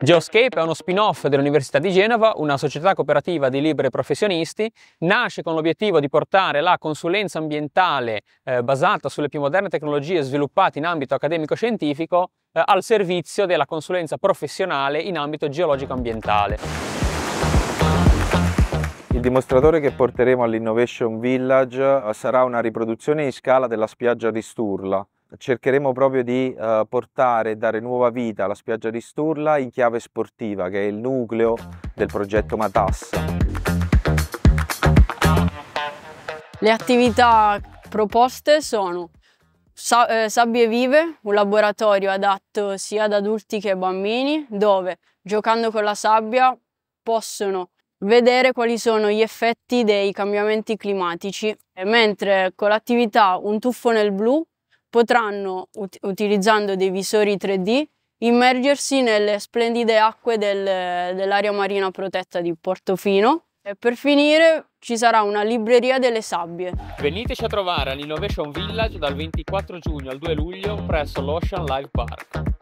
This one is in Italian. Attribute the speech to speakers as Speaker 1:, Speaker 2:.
Speaker 1: Geoscape è uno spin-off dell'Università di Genova, una società cooperativa di liberi professionisti, nasce con l'obiettivo di portare la consulenza ambientale eh, basata sulle più moderne tecnologie sviluppate in ambito accademico-scientifico eh, al servizio della consulenza professionale in ambito geologico-ambientale.
Speaker 2: Il dimostratore che porteremo all'Innovation Village eh, sarà una riproduzione in scala della spiaggia di Sturla, cercheremo proprio di uh, portare e dare nuova vita alla spiaggia di Sturla in chiave sportiva, che è il nucleo del progetto Matassa.
Speaker 3: Le attività proposte sono eh, Sabbie Vive, un laboratorio adatto sia ad adulti che bambini, dove giocando con la sabbia possono vedere quali sono gli effetti dei cambiamenti climatici, mentre con l'attività Un tuffo nel blu potranno, ut utilizzando dei visori 3D, immergersi nelle splendide acque del, dell'area marina protetta di Portofino. E per finire ci sarà una libreria delle sabbie.
Speaker 1: Veniteci a trovare all'Innovation Village dal 24 giugno al 2 luglio presso l'Ocean Live Park.